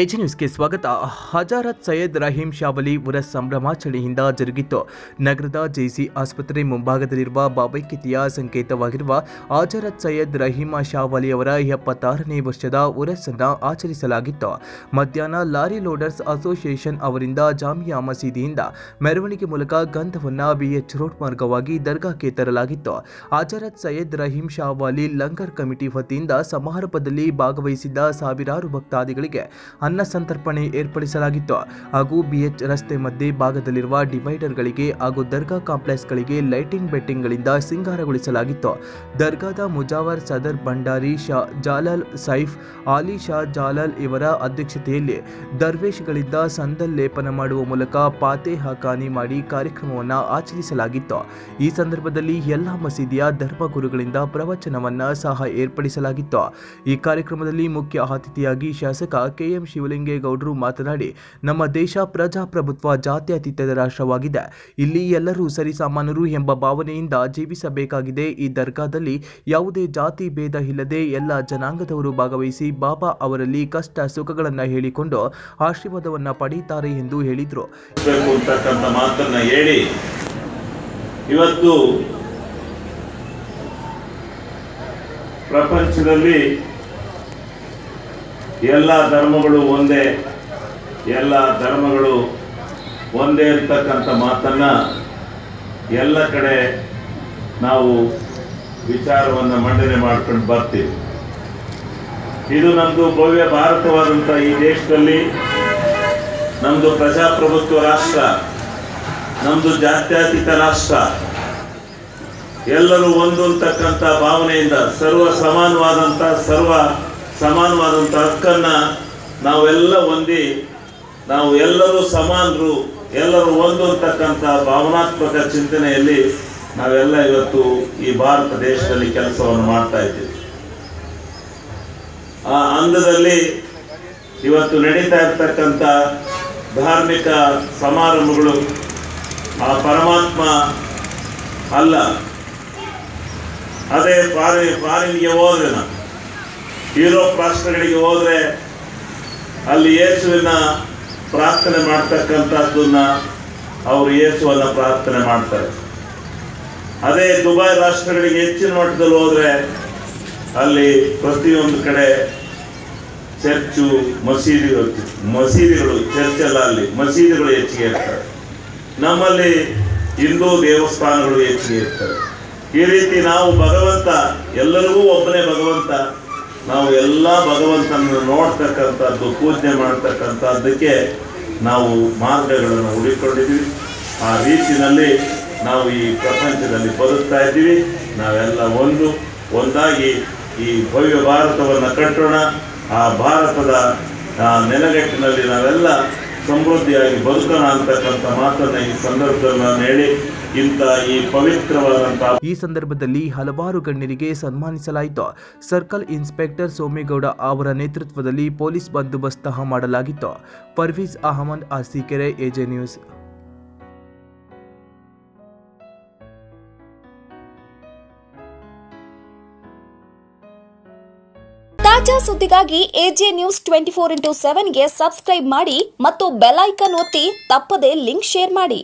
AG ನ್ಯೂಸ್ಗೆ ಸ್ವಾಗತ. ಹಜಾರತ್ ಸೈಯದ್ ರಹೀಂ ಶಾವಲಿ ಉರ ಸಂಭ್ರಮಾಚರಣೆಯಿಂದ ಜರುಗಿತ್ತು ನಗರದ ಜೆಸಿ ಆಸ್ಪತ್ರೆ ಮುಂಭಾಗದಲ್ಲಿರುವ ಬಾಬೈಕಿತಿಯ ಸಂಕೇತವಾಗಿರುವ ಹಜಾರತ್ ಸೈಯದ್ ರಹೀಮ ಶಾವಲಿ ಅವರ ಎಪ್ಪತ್ತಾರನೇ ವರ್ಷದ ಉರಸ್ಸನ್ನು ಆಚರಿಸಲಾಗಿತ್ತು. ಮಧ್ಯಾಹ್ನ ಲಾರಿ ಲೋಡರ್ಸ್ ಅಸೋಸಿಯೇಷನ್ ಅವರಿಂದ ಜಾಮಿಯಾ ಮಸೀದಿಯಿಂದ ಮೆರವಣಿಗೆ ಮೂಲಕ ಗಂಧವನ್ನು ಬಿಎಚ್ ರೋಡ್ ಮಾರ್ಗವಾಗಿ ದರ್ಗಾಕ್ಕೆ ತರಲಾಗಿತ್ತು. ಹಜಾರತ್ ಸೈಯದ್ ರಹೀಂ ಶಾವಾಲಿ ಲಂಗರ್ ಕಮಿಟಿ ವತಿಯಿಂದ ಸಮಾರಂಭದಲ್ಲಿ ಭಾಗವಹಿಸಿದ್ದ ಸಾವಿರಾರು ಭಕ್ತಾದಿಗಳಿಗೆ ಅನ್ನ ಸಂತರ್ಪಣೆ ಏರ್ಪಡಿಸಲಾಗಿತ್ತು. ಹಾಗೂ ಬಿಎಚ್ ರಸ್ತೆ ಮಧ್ಯೆ ಭಾಗದಲ್ಲಿರುವ ಡಿವೈಡರ್ಗಳಿಗೆ ಹಾಗೂ ದರ್ಗಾ ಕಾಂಪ್ಲೆಕ್ಸ್ಗಳಿಗೆ ಲೈಟಿಂಗ್ ಬೆಟ್ಟಿಂಗ್ಗಳಿಂದ ಸಿಂಗಾರಗೊಳಿಸಲಾಗಿತ್ತು. ದರ್ಗಾದ ಮುಜಾವರ್ ಸದರ್ ಭಂಡಾರಿ ಶಾ ಜಾಲಾಲ್ ಸೈಫ್, ಆಲಿ ಶಾ ಜಾಲಾಲ್ ಇವರ ಅಧ್ಯಕ್ಷತೆಯಲ್ಲಿ ದರ್ವೇಶ್ಗಳಿಂದ ಸಂದಲ್ ಲೇಪನ ಮಾಡುವ ಮೂಲಕ ಪಾತೆ ಹಾಕಾನಿ ಮಾಡಿ ಕಾರ್ಯಕ್ರಮವನ್ನು ಆಚರಿಸಲಾಗಿತ್ತು. ಈ ಸಂದರ್ಭದಲ್ಲಿ ಎಲ್ಲ ಮಸೀದಿಯ ಧರ್ಮಗುರುಗಳಿಂದ ಪ್ರವಚನವನ್ನು ಸಹ ಏರ್ಪಡಿಸಲಾಗಿತ್ತು. ಈ ಕಾರ್ಯಕ್ರಮದಲ್ಲಿ ಮುಖ್ಯ ಅತಿಥಿಯಾಗಿ ಶಾಸಕ ಕೆಎಂ ಶಿವಲಿಂಗೇಗೌಡರು ಮಾತನಾಡಿ, ನಮ್ಮ ದೇಶ ಪ್ರಜಾಪ್ರಭುತ್ವ ಜಾತ್ಯತೀತದ ರಾಷ್ಟ್ರವಾಗಿದೆ. ಇಲ್ಲಿ ಎಲ್ಲರೂ ಸರಿಸಾಮಾನ್ಯರು ಎಂಬ ಭಾವನೆಯಿಂದ ಜೀವಿಸಬೇಕಾಗಿದೆ. ಈ ದರ್ಗಾದಲ್ಲಿ ಯಾವುದೇ ಜಾತಿ ಭೇದ ಇಲ್ಲದೆ ಎಲ್ಲ ಜನಾಂಗದವರು ಭಾಗವಹಿಸಿ ಬಾಬಾ ಅವರಲ್ಲಿ ಕಷ್ಟ ಸುಖಗಳನ್ನು ಹೇಳಿಕೊಂಡು ಆಶೀರ್ವಾದವನ್ನು ಪಡೆಯುತ್ತಾರೆ ಎಂದು ಹೇಳಿದರು. ಹೇಳಿ, ಇವತ್ತು ಪ್ರಪಂಚದಲ್ಲಿ ಎಲ್ಲ ಧರ್ಮಗಳು ಒಂದೇ, ಎಲ್ಲ ಧರ್ಮಗಳು ಒಂದೇ ಅಂತಕ್ಕಂಥ ಮಾತನ್ನ ಎಲ್ಲ ಕಡೆ ನಾವು ವಿಚಾರವನ್ನು ಮಂಡನೆ ಮಾಡ್ಕೊಂಡು ಬರ್ತೀವಿ. ಇದು ನಮ್ಮದು ಭವ್ಯ ಭಾರತವಾದಂಥ ಈ ದೇಶದಲ್ಲಿ ನಮ್ಮದು ಪ್ರಜಾಪ್ರಭುತ್ವ ರಾಷ್ಟ್ರ ನಮ್ಮದು ಜಾತ್ಯತೀತ ರಾಷ್ಟ್ರ. ಎಲ್ಲರೂ ಒಂದು ಅಂತಕ್ಕಂಥ ಭಾವನೆಯಿಂದ ಸರ್ವ ಸಮಾನವಾದಂಥ ಸರ್ವ ಸಮಾನವಾದಂಥ ಹಕ್ಕನ್ನು ನಾವೆಲ್ಲ ಹೊಂದಿ, ನಾವು ಎಲ್ಲರೂ ಸಮಾನರು, ಎಲ್ಲರೂ ಒಂದು ಅಂತಕ್ಕಂಥ ಭಾವನಾತ್ಮಕ ಚಿಂತನೆಯಲ್ಲಿ ನಾವೆಲ್ಲ ಇವತ್ತು ಈ ಭಾರತ ದೇಶದಲ್ಲಿ ಕೆಲಸವನ್ನು ಮಾಡ್ತಾ ಇದ್ದೀವಿ. ಆ ಅಂಗದಲ್ಲಿ ಇವತ್ತು ನಡೀತಾ ಇರ್ತಕ್ಕಂಥ ಧಾರ್ಮಿಕ ಸಮಾರಂಭಗಳು ಆ ಪರಮಾತ್ಮ ಅಲ್ಲ. ಅದೇ ಫಾರಿನ್ ಫಾರಿನ್ಗೆ ಹೋದ್ರೆ ನಾವು ಯುರೋಪ್ ರಾಷ್ಟ್ರಗಳಿಗೆ ಹೋದ್ರೆ ಅಲ್ಲಿ ಯೇಸುವಿನ ಪ್ರಾರ್ಥನೆ ಮಾಡ್ತಕ್ಕಂಥದ್ದನ್ನ ಅವರು ಯೇಸುವನ್ನ ಪ್ರಾರ್ಥನೆ ಮಾಡ್ತಾರೆ. ಅದೇ ದುಬೈ ರಾಷ್ಟ್ರಗಳಿಗೆ ಹೆಚ್ಚಿನ ಮಟ್ಟದಲ್ಲಿ ಹೋದ್ರೆ ಅಲ್ಲಿ ಪ್ರತಿಯೊಂದು ಕಡೆ ಚರ್ಚು ಮಸೀದಿಗಳು ಮಸೀದಿಗಳು, ಚರ್ಚ್ ಎಲ್ಲ ಅಲ್ಲಿ ಮಸೀದಿಗಳು ಹೆಚ್ಚಿಗೆ ಇರ್ತವೆ. ನಮ್ಮಲ್ಲಿ ಹಿಂದೂ ದೇವಸ್ಥಾನಗಳು ಹೆಚ್ಚಿಗೆ ಇರ್ತವೆ. ಈ ರೀತಿ ನಾವು ಭಗವಂತ ಎಲ್ಲರಿಗೂ ಒಬ್ಬನೇ ಭಗವಂತ. ನಾವು ಎಲ್ಲ ಭಗವಂತನನ್ನು ನೋಡ್ತಕ್ಕಂಥದ್ದು ಪೂಜೆ ಮಾಡ್ತಕ್ಕಂಥದ್ದಕ್ಕೆ ನಾವು ಮಾರ್ಗಗಳನ್ನು ಹುಡುಕೊಂಡಿದ್ದೀವಿ. ಆ ರೀತಿಯಲ್ಲಿ ನಾವು ಈ ಪ್ರಪಂಚದಲ್ಲಿ ಬದುಕ್ತಾ ಇದ್ದೀವಿ. ನಾವೆಲ್ಲ ಒಂದು, ಒಂದಾಗಿ ಈ ಭವ್ಯ ಭಾರತವನ್ನು ಕಟ್ಟೋಣ. ಆ ಭಾರತದ ನೆಲಗಟ್ಟಿನಲ್ಲಿ ನಾವೆಲ್ಲ ಸಮೃದ್ಧಿಯಾಗಿ ಬದುಕೋಣ ಅಂತಕ್ಕಂಥ ಮಾತನ್ನ ಈ ಸಂದರ್ಭದಲ್ಲಿ ನಾನು ಹೇಳಿ ಇಂಥ ಈ ಪವಿತ್ರವಾದಂತಹ ಈ ಸಂದರ್ಭದಲ್ಲಿ ಹಲವಾರು ಗಣ್ಯರಿಗೆ ಸನ್ಮಾನಿಸಲಾಯಿತು. ಸರ್ಕಲ್ ಇನ್ಸ್ಪೆಕ್ಟರ್ ಸೋಮೇಗೌಡ ಅವರ ನೇತೃತ್ವದಲ್ಲಿ ಪೊಲೀಸ್ ಬಂದೋಬಸ್ತ್ ಮಾಡಲಾಗಿತ್ತು. Parveez Ahmed Arsikere AJ news. ತಾಜಾ ಸುದ್ದಿಗಾಗಿ AJ news twenty four into ಸೆವೆನ್ಗೆ subscribe ಮಾಡಿ ಮತ್ತು ಬೆಲ್ ಐಕನ್ ಒತ್ತಿ ತಪ್ಪದೇ ಲಿಂಕ್ ಶೇರ್ ಮಾಡಿ.